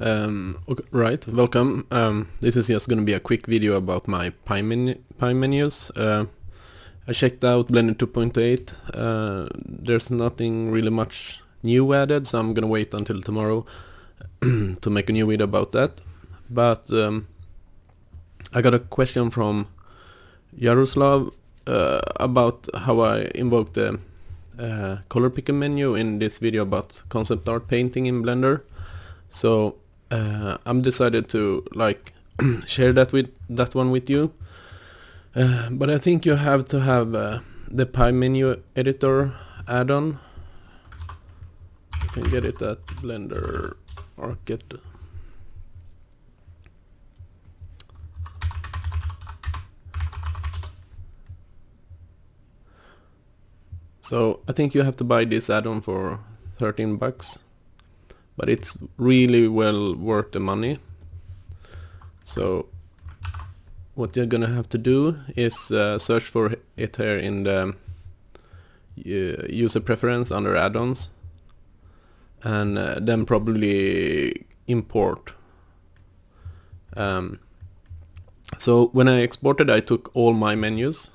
Um, okay, right, welcome. Um, this is just going to be a quick video about my Pie, menu, menus. Uh, I checked out Blender 2.8. Uh, there's nothing really much new added, so I'm going to wait until tomorrow to make a new video about that. But um, I got a question from Yaroslav uh, about how I invoke the uh, color picker menu in this video about concept art painting in Blender. So uh, I'm decided to like share that with that one with you. Uh, but I think you have to have uh, the Pie menu editor add-on. You can get it at Blender Market. So I think you have to buy this add-on for 13 bucks but it's really well worth the money. So what you're gonna have to do is uh, search for it here in the uh, user preference under add-ons and uh, then probably import. Um, so when I exported I took all my menus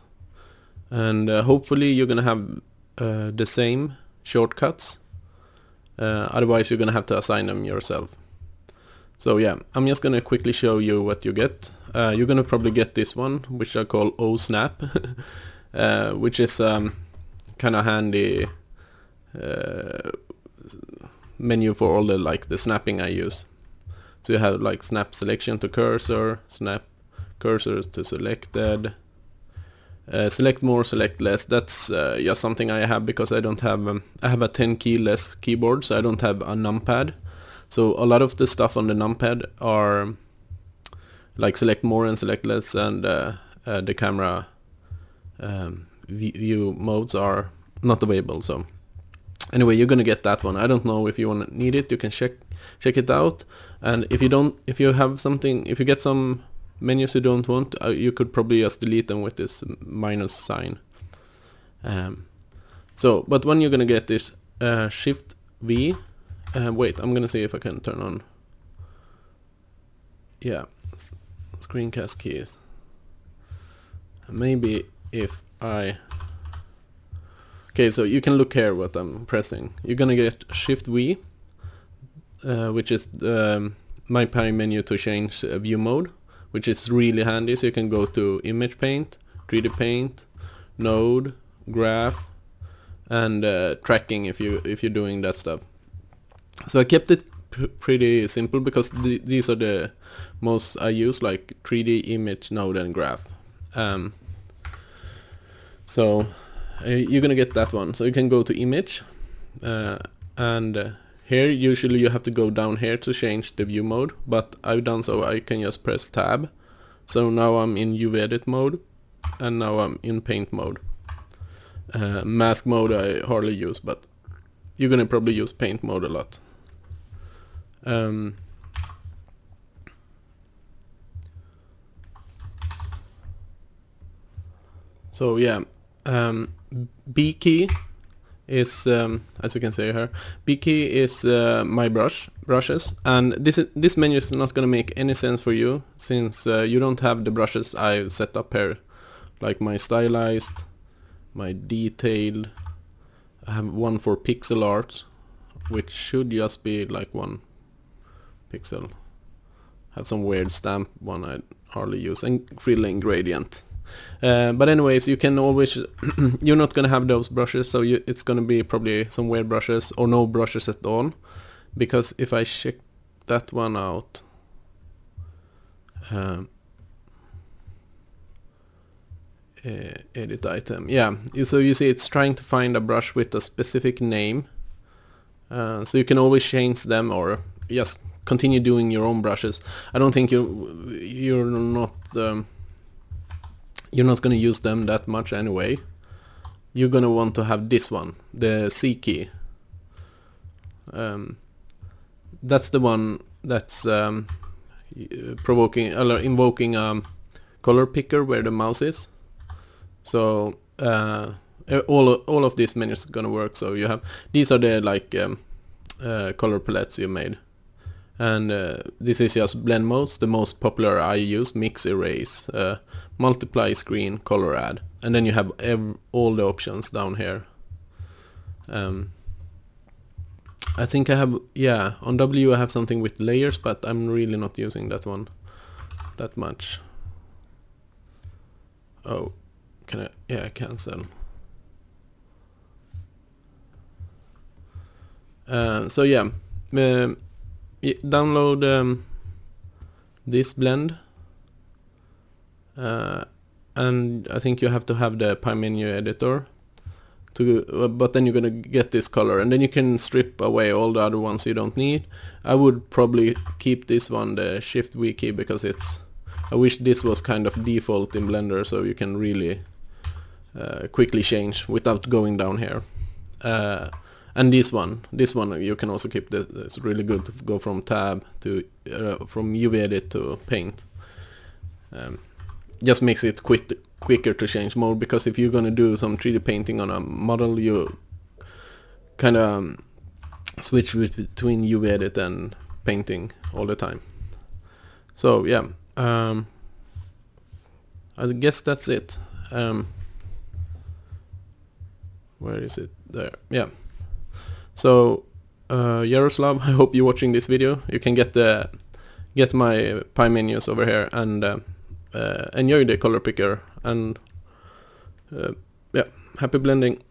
and uh, hopefully you're gonna have uh, the same shortcuts uh, otherwise you're gonna have to assign them yourself. So yeah, I'm just gonna quickly show you what you get. Uh, you're gonna probably get this one, which I call OSnap, uh, which is um, kind of handy uh, menu for all the like the snapping I use. So you have like snap selection to cursor, snap cursor to selected, uh, select more, select less. That's uh, just something I have because I don't have um, I have a 10 keyless keyboard, so I don't have a numpad. So a lot of the stuff on the numpad are like select more and select less, and uh, uh the camera um, view modes are not available. So anyway, you're gonna get that one. I don't know if you want to need it. You can check check it out, and if you don't, if you have something, if you get some menus you don't want, uh, you could probably just delete them with this minus sign. Um, so, but when you're gonna get this uh, Shift V, uh, wait, I'm gonna see if I can turn on. Yeah, screencast keys. Maybe if I. Okay, so you can look here what I'm pressing. You're gonna get Shift V, uh, which is um, my Pie menu to change view mode which is really handy. So you can go to image paint, 3D paint, node, graph, and uh, tracking if you if you're doing that stuff. So I kept it pr pretty simple because th these are the most I use, like 3D image, node, and graph. Um, so uh, you're gonna get that one. So you can go to image, uh, and uh, here usually you have to go down here to change the view mode, but I've done so I can just press tab. So now I'm in UV edit mode and now I'm in paint mode. Uh, mask mode I hardly use, but you're gonna probably use paint mode a lot. Um, so yeah, um, B key is um, as you can see here key is uh, my brush brushes. And this is, this menu is not gonna make any sense for you since uh, you don't have the brushes I've set up here. Like my stylized my detailed. I have one for pixel art which should just be like one pixel. Have some weird stamp one I hardly use and Krillin gradient uh, but anyways, you can always, you're not gonna have those brushes, so you, it's gonna be probably some weird brushes or no brushes at all. Because if I check that one out, um, uh, edit item, yeah, so you see it's trying to find a brush with a specific name. Uh, so you can always change them or just continue doing your own brushes. I don't think you you're not um, you're not going to use them that much anyway. You're going to want to have this one, the C key. Um, that's the one that's um, provoking, uh, invoking a color picker where the mouse is. So uh, all all of these menus are gonna work. So you have these are the like um, uh, color palettes you made, and uh, this is just blend modes. The most popular I use mix, erase, uh, multiply, screen, color add, and then you have all the options down here. Um, I think I have yeah on W I have something with layers, but I'm really not using that one that much. Oh, can I? Yeah, cancel. Uh, so yeah, um, download um, this blend. Uh, and I think you have to have the Pie Menu editor to uh, but then you're gonna get this color and then you can strip away all the other ones you don't need. I would probably keep this one the shift key because it's I wish this was kind of default in Blender so you can really uh, quickly change without going down here. Uh, and this one this one you can also keep this it's really good to go from tab to uh, from UV edit to paint. Um, just makes it quick quicker to change mode because if you're gonna do some 3D painting on a model you kind of um, switch between UV edit and painting all the time. So yeah um, I guess that's it. Um, where is it? There yeah so uh, Yaroslav, I hope you're watching this video. You can get the get my Pie Menus over here and uh, uh, enjoy the color picker and uh, yeah, happy blending.